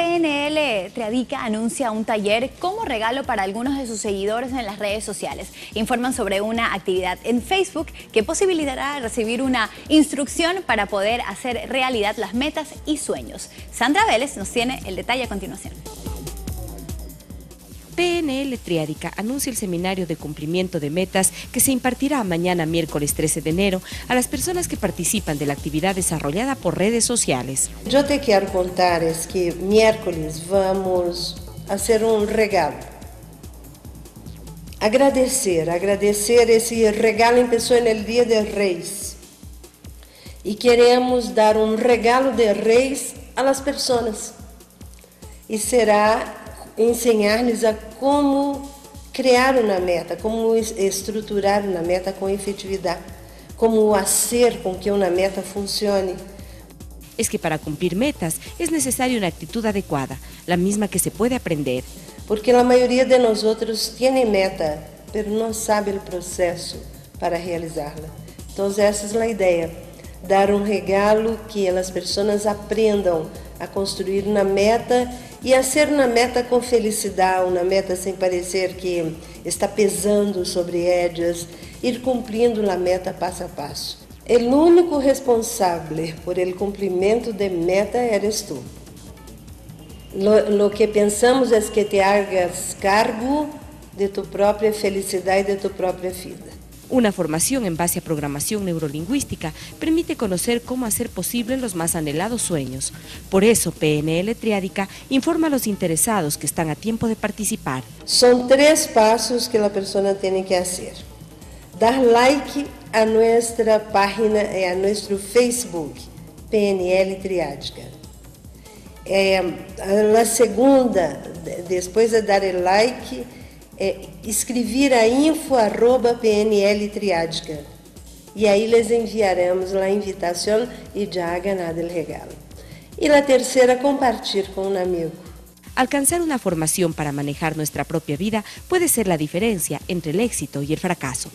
PNL Triadica anuncia un taller como regalo para algunos de sus seguidores en las redes sociales. Informan sobre una actividad en Facebook que posibilitará recibir una instrucción para poder hacer realidad las metas y sueños. Sandra Vélez nos tiene el detalle a continuación. PNL Triádica anuncia el seminario de cumplimiento de metas que se impartirá mañana miércoles 13 de enero a las personas que participan de la actividad desarrollada por redes sociales. Yo te quiero contar es que miércoles vamos a hacer un regalo. Agradecer, agradecer esse regalo empezó en el Día de Reis. E queremos dar um regalo de Reis a las pessoas. E será ensinar-lhes a como criar uma meta, como estruturar uma meta com efetividade, como fazer com que uma meta funcione. Es que para cumplir metas es necesaria una actitud adecuada, la misma que se puede aprender. Porque la mayoría de nosotros tiene meta, pero no sabe el proceso para realizarla. Entonces esa es la idea, dar un regalo que las personas aprendan a construir uma meta e a ser uma meta com felicidade, uma meta sem parecer que está pesando sobre elas, ir cumprindo a meta passo a passo. O único responsável por el cumprimento de meta eres tu. Lo, lo que pensamos é que te hagas cargo de tu própria felicidade e de tu própria vida. Una formación en base a programación neurolingüística permite conocer cómo hacer posible los más anhelados sueños. Por eso, PNL Triádica informa a los interesados que están a tiempo de participar. Son tres pasos que la persona tiene que hacer. Dar like a nuestra página, a nuestro Facebook, PNL Triádica. Eh, la segunda, después de dar el like, é, escrever a info PNL. E aí les enviaremos a invitação e já ganado o regalo. E a terceira, compartilhar com um amigo. Alcanzar una formación para manejar nuestra propia vida puede ser la diferencia entre el éxito y el fracaso.